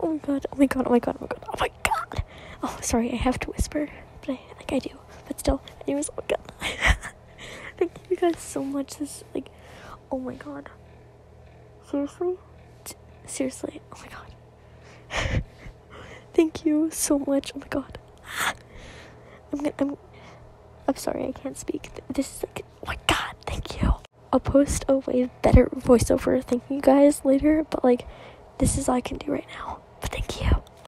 Oh my god. Oh my god. Oh my god. Oh my god. Oh my god. Oh, sorry. I have to whisper, but I like I do. But still, anyways. Oh my god. Thank you guys so much. This like, oh my god. Seriously, T- seriously. Oh my god. Thank you so much. Oh my god. I'm gonna, I'm I'm sorry I can't speak. This is like oh my god, thank you. I'll post a way better voiceover thank you guys later, but like this is all I can do right now. Thank you.